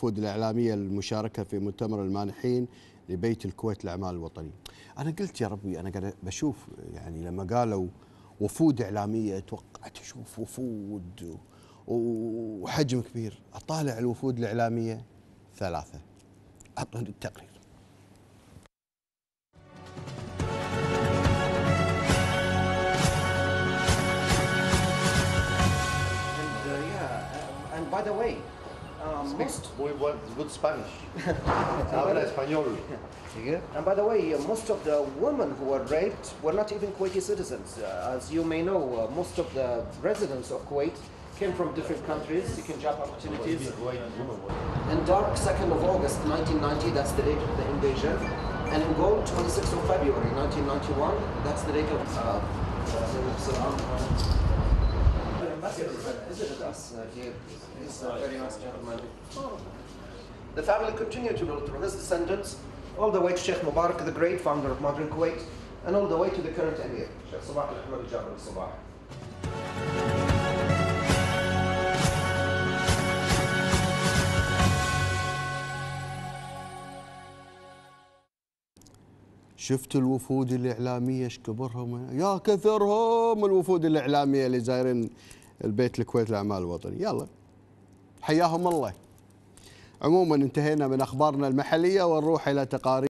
الوفود الإعلامية المشاركة في مؤتمر المانحين لبيت الكويت للأعمال الوطنية أنا قلت يا ربي أنا قاعد بشوف يعني لما قالوا وفود إعلامية توقعت أشوف وفود وحجم كبير. أطالع الوفود الإعلامية ثلاثة. أعطوني التقرير. Uh, by the way, um, most Muy buen, good Spanish. Habla español. And by the way, uh, most of the women who were raped were not even Kuwaiti citizens. Uh, as you may know, uh, most of the residents of Kuwait came from different countries seeking job opportunities. In dark, 2nd of August 1990, that's the date of the invasion. And in gold, 26th of February 1991, that's the date of. The family continued to build through his descendants, all the way to Sheikh Mubarak, the great founder of modern Kuwait, and all the way to the current emir, Sheikh Sabah al-Ahmad al-Jabr al-Sabah. شفت الوفود الإعلامية إيش كبرهم يا كثرهم الوفود الإعلامية اللي زايرين البيت الكويت للأعمال الوطنية يلا. حياهم الله. عموما انتهينا من أخبارنا المحلية ونروح إلى تقارير